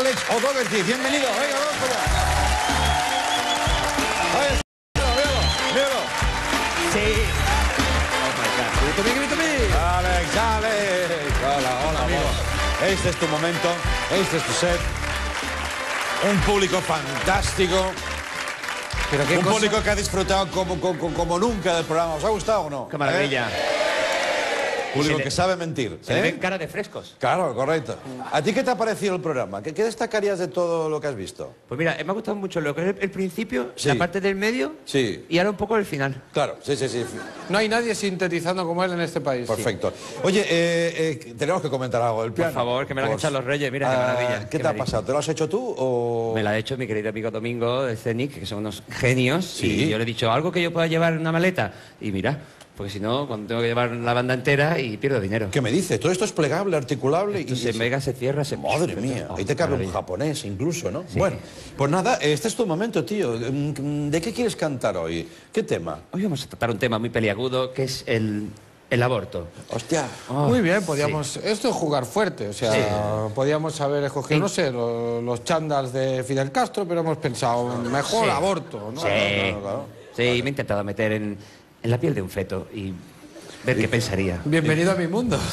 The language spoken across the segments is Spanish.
Alex O'Dougherty. Bienvenido. Venga, vamos allá. Ahí está. Míralo, míralo. Sí. Oh my God. Alex, Alex. Hola, hola, amigo. Este es tu momento, este es tu set. Un público fantástico. Pero qué Un cosa- público que ha disfrutado como, como, como nunca del programa. ¿Os ha gustado o no? Qué maravilla. ¿Eh? Público Se le- que sabe mentir. Se le ¿eh? ven cara de frescos. Claro, correcto. ¿A ti qué te ha parecido el programa? ¿Qué, qué destacarías de todo lo que has visto? Pues mira, me ha gustado mucho lo que es el, el principio, Sí. la parte del medio Sí. y ahora un poco el final. Claro, sí, sí, sí. No hay nadie sintetizando como él en este país. Perfecto. Oye, eh, eh, tenemos que comentar algo del piano. favor, que me lo han Pues, echado los reyes, mira qué ah, maravilla, ¿Qué qué te ha pasado? ¿Te lo has hecho tú o...? Me la ha hecho mi querido amigo Domingo de Cenic, que son unos genios. Sí. Y yo le he dicho, ¿algo que yo pueda llevar en una maleta? Y mira, porque si no, cuando tengo que llevar la banda entera y pierdo dinero. ¿Qué me dices? Todo esto es plegable, articulable Esto y... se mega, se cierra, se... Madre mía, Oh, ahí te cabe un maravilla. japonés incluso, ¿no? Sí. Bueno, pues nada, este es tu momento, tío. ¿De qué quieres cantar hoy? ¿Qué tema? Hoy vamos a tratar un tema muy peliagudo, que es el, el aborto. Hostia. Oh, Muy bien, podíamos. Esto es jugar fuerte, o sea, Sí. podíamos haber escogido, Sí. no sé, lo- los chándals de Fidel Castro, pero hemos pensado, mejor Sí. aborto, ¿no? Sí, claro, claro. sí me he intentado meter en, en la piel de un feto y ver qué pensaría. Bienvenido a mi mundo.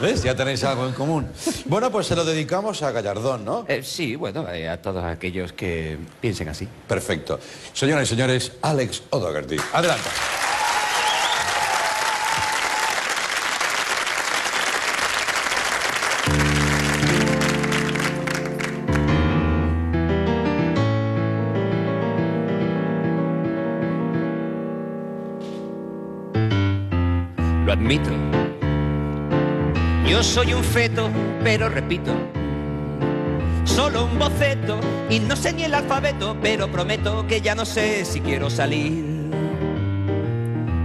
¿Ves? Ya tenéis algo en común. Bueno, pues se lo dedicamos a Gallardón, ¿no? Eh, sí, bueno, eh, a todos aquellos que piensen así. Perfecto. Señoras y señores, Alex O'Dougherty. Adelante. Lo admito. Yo soy un feto, pero repito. Solo un boceto y no sé ni el alfabeto, pero prometo que ya no sé si quiero salir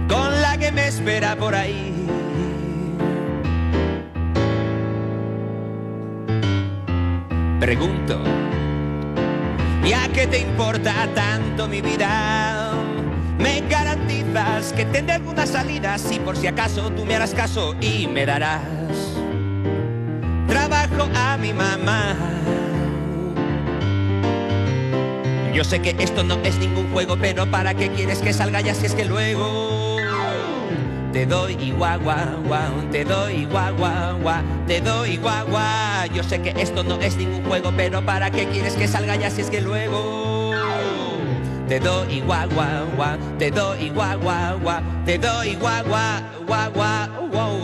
con la que me espera por ahí. Pregunto, ¿y a qué te importa tanto mi vida? Me garantizas que tendré alguna salida si por si acaso tú me harás caso y me darás trabajo a mi mamá. Yo sé que esto no es ningún juego, pero ¿para qué quieres que salga ya si es que luego te doy guagua, guau, te doy guagua, guau, te doy guagua. Yo sé que esto no es ningún juego, pero ¿para qué quieres que salga ya si es que luego te doy guagua, te doy guagua, te doy guagua, guagua, guau.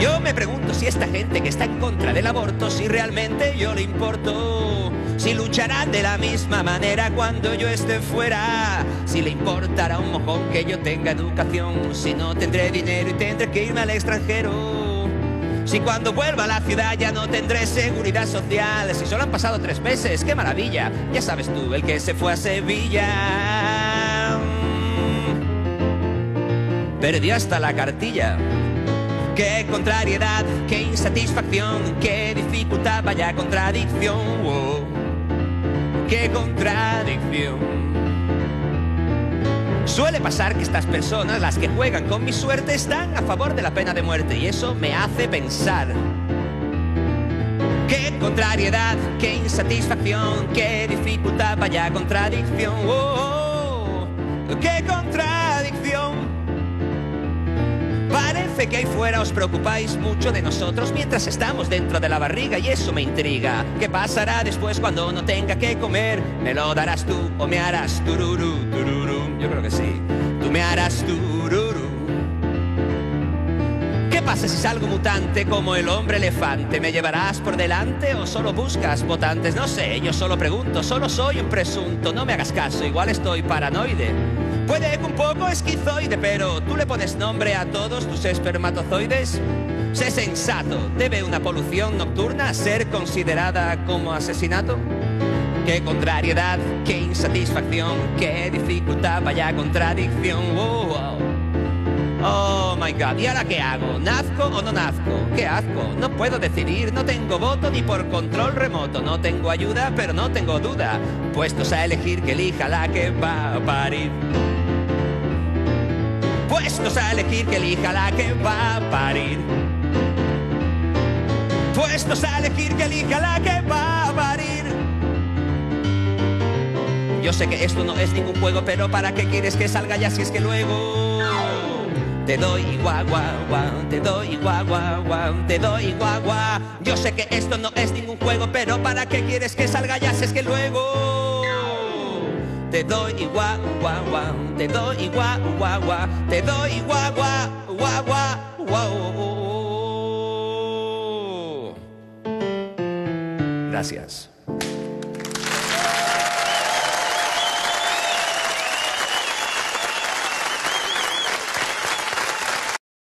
Yo me pregunto si esta gente que está en contra del aborto, si realmente yo le importo, si lucharán de la misma manera cuando yo esté fuera, si le importará un mojón que yo tenga educación, si no tendré dinero y tendré que irme al extranjero. Si cuando vuelva a la ciudad ya no tendré seguridad social, si solo han pasado tres meses, qué maravilla, ya sabes tú, el que se fue a Sevilla. Perdió hasta la cartilla. Qué contrariedad, qué insatisfacción, qué dificultad, vaya contradicción. oh, qué contradicción. Suele pasar que estas personas, las que juegan con mi suerte, están a favor de la pena de muerte y eso me hace pensar. Qué contrariedad, qué insatisfacción, qué dificultad, vaya contradicción. oh, qué contradicción. Que ahí fuera os preocupáis mucho de nosotros mientras estamos dentro de la barriga y eso me intriga. ¿Qué pasará después cuando no tenga que comer? ¿Me lo darás tú o me harás tururú, tururú? Yo creo que sí. Tú me harás tururú. ¿Qué pasa si salgo mutante como el hombre elefante? ¿Me llevarás por delante o solo buscas votantes? No sé, yo solo pregunto, solo soy un presunto, no me hagas caso, igual estoy paranoide. Puede que un poco esquizoide, pero tú le pones nombre a todos tus espermatozoides. Sé sensato, ¿debe una polución nocturna ser considerada como asesinato? Qué contrariedad, qué insatisfacción, qué dificultad, vaya contradicción. Oh, oh. Oh my god, ¿y ahora qué hago? ¿Nazco o no nazco? ¿Qué asco? No puedo decidir, no tengo voto ni por control remoto. No tengo ayuda, pero no tengo duda. Puestos a elegir que elija la que va a parir. Puestos a elegir que elija la que va a parir. Puestos a elegir que elija la que va a parir. Yo sé que esto no es ningún juego, pero ¿para qué quieres que salga ya si es que luego te doy guagua, guau, te doy guagua, guau, te doy guagua. Yo sé que esto no es ningún juego, pero ¿para qué quieres que salga ya si es que luego te doy guagua, guau, te doy guagua, guau, te doy guagua, guagua, guau. Gracias.